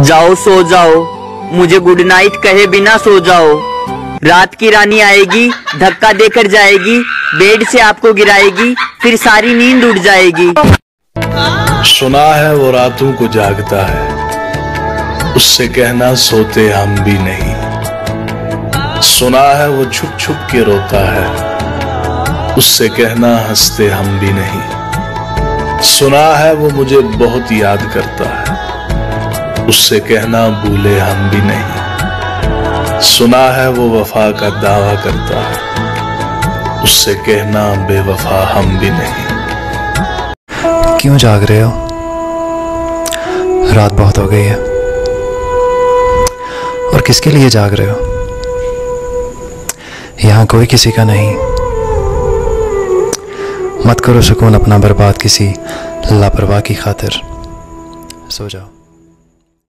जाओ, सो जाओ। मुझे गुड नाइट कहे बिना सो जाओ। रात की रानी आएगी, धक्का देकर जाएगी, बेड से आपको गिराएगी, फिर सारी नींद उड़ जाएगी। सुना है वो रातों को जागता है। उससे कहना सोते हम भी नहीं। सुना है वो छुप छुप के रोता है। उससे कहना हँसते हम भी नहीं। सुना है वो मुझे बहुत याद करता है। उससे कहना भूले हम भी नहीं। सुना है वो वफा का दावा करता है। उससे कहना बेवफा हम भी नहीं। क्यों जाग रहे हो? रात बहुत हो गई है। और किसके लिए जाग रहे हो? यहाँ कोई किसी का नहीं। मत करो सुकून अपना बर्बाद किसी लापरवाह की खातिर। सो जाओ।